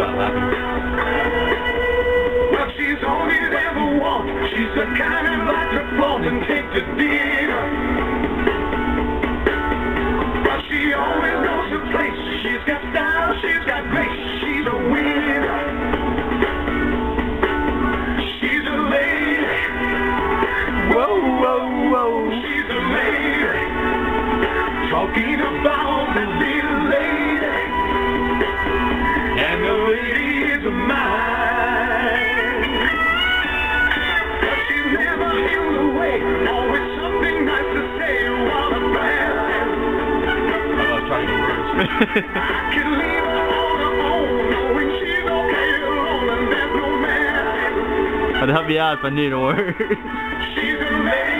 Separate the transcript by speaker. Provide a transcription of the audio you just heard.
Speaker 1: Well, she's you'd ever want. She's the kind of like to flaunt and take to dinner. But she always knows her place. She's got style,
Speaker 2: I'd help you out if I knew the word.
Speaker 1: She's a lady.